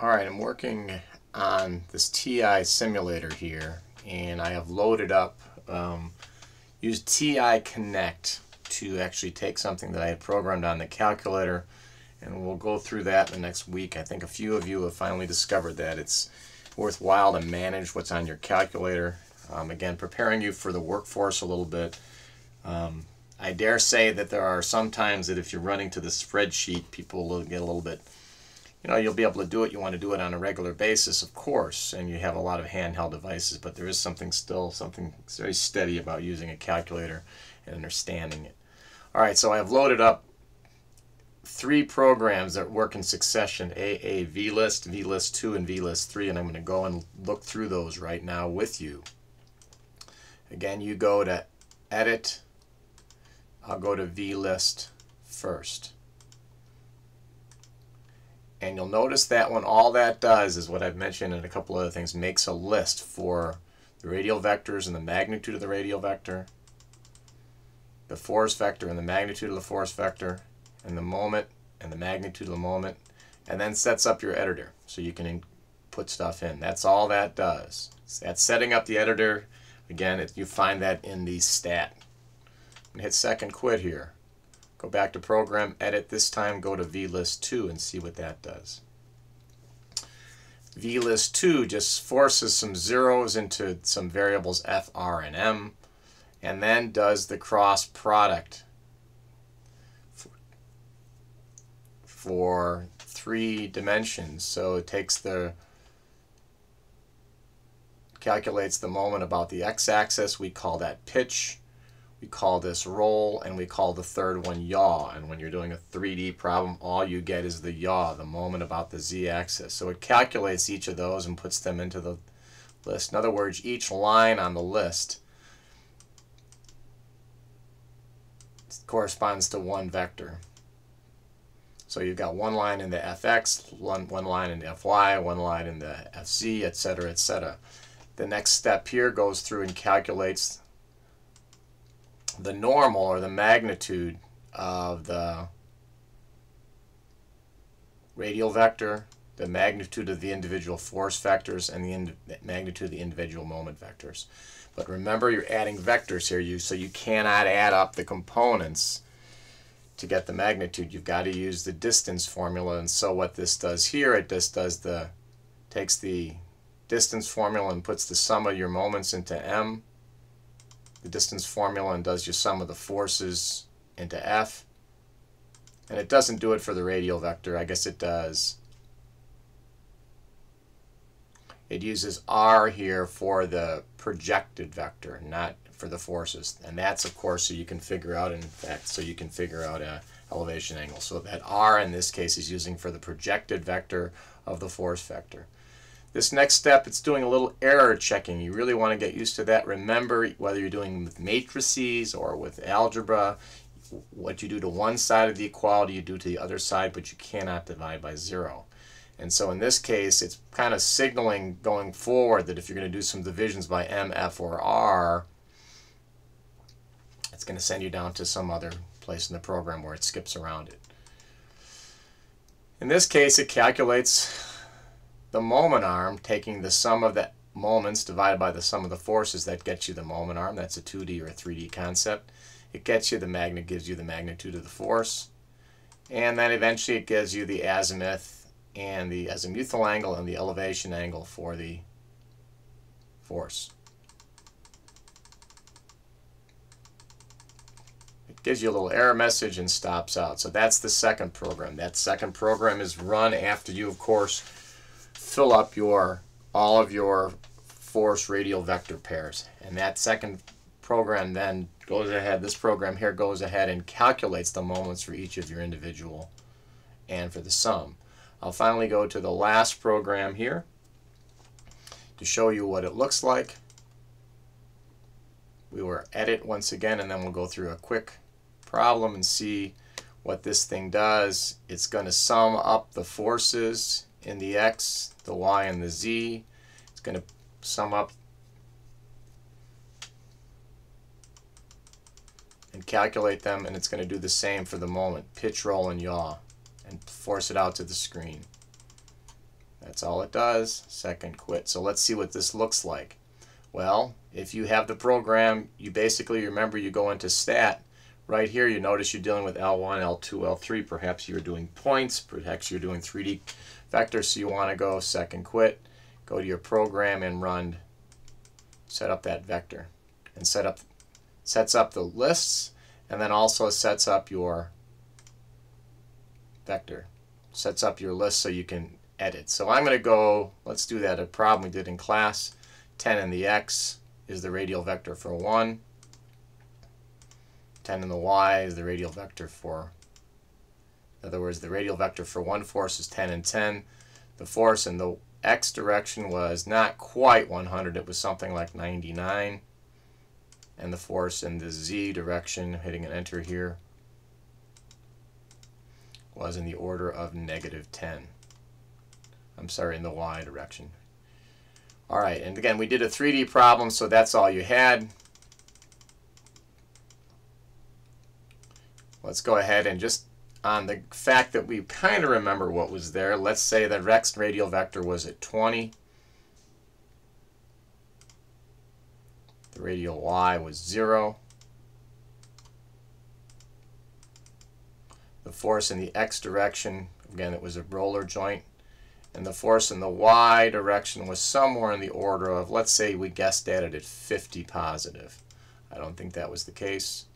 Alright, I'm working on this TI simulator here and I have loaded up, um, used TI Connect to actually take something that I had programmed on the calculator and we'll go through that in the next week. I think a few of you have finally discovered that it's worthwhile to manage what's on your calculator. Um, again, preparing you for the workforce a little bit. Um, I dare say that there are some times that if you're running to the spreadsheet, people will get a little bit you know, you'll be able to do it. You want to do it on a regular basis, of course, and you have a lot of handheld devices, but there is something still, something very steady about using a calculator and understanding it. All right, so I have loaded up three programs that work in succession, AA, VList, VList 2, and VList 3, and I'm going to go and look through those right now with you. Again, you go to Edit. I'll go to VList first. And you'll notice that when all that does is what I've mentioned and a couple other things, makes a list for the radial vectors and the magnitude of the radial vector, the force vector and the magnitude of the force vector, and the moment and the magnitude of the moment, and then sets up your editor so you can put stuff in. That's all that does. That's setting up the editor. Again, you find that in the stat. And hit second quit here. Go back to program, edit, this time go to vlist2 and see what that does. vlist2 just forces some zeros into some variables f, r, and m, and then does the cross product for, for three dimensions. So it takes the calculates the moment about the x-axis, we call that pitch, we call this roll, and we call the third one yaw. And when you're doing a 3D problem, all you get is the yaw, the moment about the z-axis. So it calculates each of those and puts them into the list. In other words, each line on the list corresponds to one vector. So you've got one line in the fx, one, one line in the fy, one line in the fz, etc., etc. The next step here goes through and calculates the normal or the magnitude of the radial vector, the magnitude of the individual force vectors, and the magnitude of the individual moment vectors. But remember, you're adding vectors here, you so you cannot add up the components to get the magnitude. You've got to use the distance formula. And so what this does here, it just does the takes the distance formula and puts the sum of your moments into m the distance formula and does your sum of the forces into F. And it doesn't do it for the radial vector. I guess it does. It uses R here for the projected vector, not for the forces. And that's, of course, so you can figure out, in fact, so you can figure out a elevation angle. So that R in this case is using for the projected vector of the force vector. This next step, it's doing a little error checking. You really want to get used to that. Remember, whether you're doing with matrices or with algebra, what you do to one side of the equality, you do to the other side, but you cannot divide by zero. And so in this case, it's kind of signaling going forward that if you're going to do some divisions by m, f, or r, it's going to send you down to some other place in the program where it skips around it. In this case, it calculates the moment arm, taking the sum of the moments divided by the sum of the forces, that gets you the moment arm. That's a 2D or a 3D concept. It gets you the magnet, gives you the magnitude of the force. And then eventually it gives you the azimuth and the azimuthal angle and the elevation angle for the force. It gives you a little error message and stops out. So that's the second program. That second program is run after you, of course, fill up your all of your force radial vector pairs. And that second program then goes ahead, this program here goes ahead and calculates the moments for each of your individual and for the sum. I'll finally go to the last program here to show you what it looks like. We will edit once again and then we'll go through a quick problem and see what this thing does. It's going to sum up the forces in the x, the y, and the z. It's going to sum up and calculate them, and it's going to do the same for the moment. Pitch, roll, and yaw, and force it out to the screen. That's all it does, second quit. So let's see what this looks like. Well, if you have the program, you basically remember you go into stat. Right here, you notice you're dealing with L1, L2, L3. Perhaps you're doing points. Perhaps you're doing 3D vectors. So you want to go second quit. Go to your program and run, set up that vector. And set up, sets up the lists and then also sets up your vector. Sets up your list so you can edit. So I'm going to go, let's do that, a problem we did in class. 10 in the x is the radial vector for 1. 10 in the y is the radial vector for, in other words, the radial vector for one force is 10 and 10. The force in the x direction was not quite 100, it was something like 99. And the force in the z direction, hitting an enter here, was in the order of negative 10. I'm sorry, in the y direction. All right, and again, we did a 3D problem, so that's all you had. Let's go ahead and just on the fact that we kind of remember what was there, let's say the Rex radial vector was at 20. The radial y was 0. The force in the x direction, again, it was a roller joint, and the force in the y direction was somewhere in the order of, let's say we guessed at it at 50 positive. I don't think that was the case.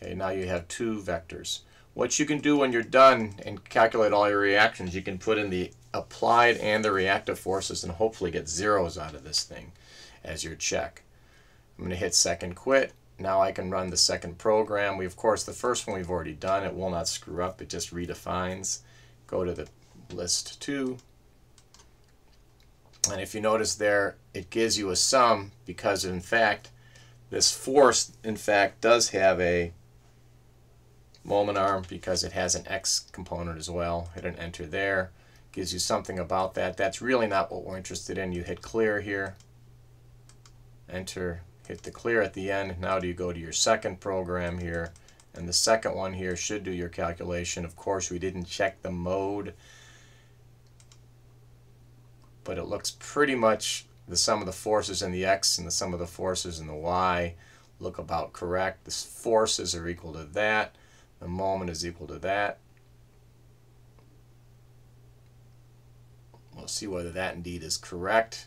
Okay, now you have two vectors. What you can do when you're done and calculate all your reactions, you can put in the applied and the reactive forces and hopefully get zeros out of this thing as your check. I'm going to hit second quit. Now I can run the second program. We, of course, the first one we've already done. It will not screw up. It just redefines. Go to the list 2. And if you notice there, it gives you a sum because, in fact, this force, in fact, does have a moment arm because it has an X component as well. Hit an enter there. Gives you something about that. That's really not what we're interested in. You hit clear here. Enter. Hit the clear at the end. Now do you go to your second program here. And the second one here should do your calculation. Of course, we didn't check the mode but it looks pretty much the sum of the forces in the x and the sum of the forces in the y look about correct. The forces are equal to that. The moment is equal to that. We'll see whether that indeed is correct.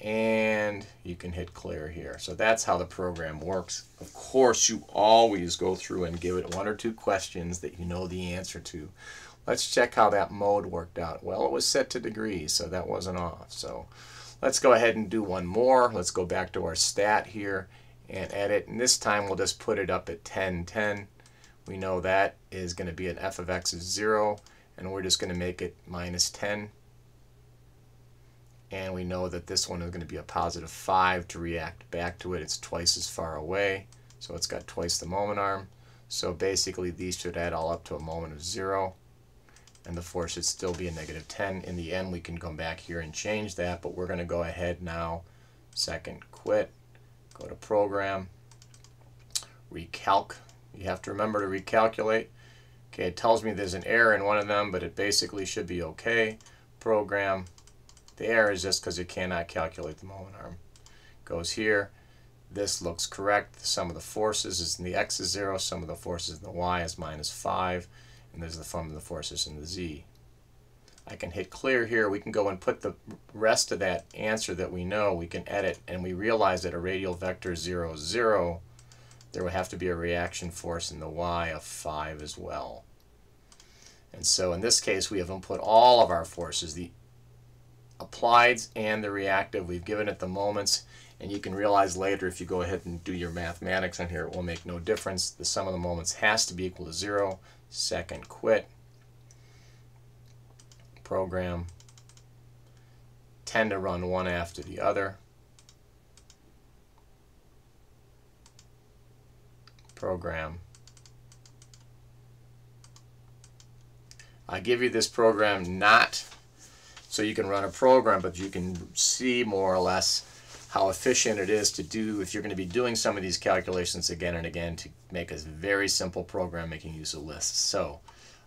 And you can hit clear here. So that's how the program works. Of course, you always go through and give it one or two questions that you know the answer to. Let's check how that mode worked out. Well, it was set to degrees, so that wasn't off. So let's go ahead and do one more. Let's go back to our stat here and edit. And this time we'll just put it up at 10, 10. We know that is going to be an f of x is 0, and we're just going to make it minus 10. And we know that this one is going to be a positive 5 to react back to it. It's twice as far away, so it's got twice the moment arm. So basically these should add all up to a moment of 0 and the force should still be a negative 10. In the end, we can come back here and change that, but we're going to go ahead now, second quit, go to program, recalc. You have to remember to recalculate. Okay, it tells me there's an error in one of them, but it basically should be okay. Program. The error is just because it cannot calculate the moment arm. Goes here. This looks correct. The sum of the forces is in the x is 0. Sum of the forces in the y is minus 5 and there's the sum of the forces in the z. I can hit clear here. We can go and put the rest of that answer that we know, we can edit, and we realize that a radial vector 0, 0, there would have to be a reaction force in the y of 5 as well. And so in this case, we have input all of our forces, the applied and the reactive. We've given it the moments, and you can realize later if you go ahead and do your mathematics on here, it will make no difference. The sum of the moments has to be equal to 0. 0 second quit, program, tend to run one after the other. Program. I give you this program not so you can run a program, but you can see more or less how efficient it is to do if you're going to be doing some of these calculations again and again to make a very simple program making use of lists. So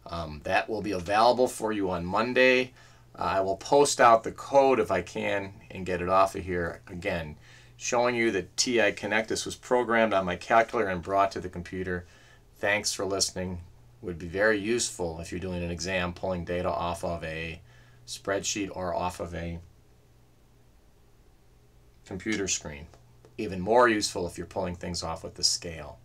um, that will be available for you on Monday. I will post out the code if I can and get it off of here. Again, showing you that TI Connect. This was programmed on my calculator and brought to the computer. Thanks for listening. Would be very useful if you're doing an exam pulling data off of a spreadsheet or off of a computer screen. Even more useful if you're pulling things off with the scale.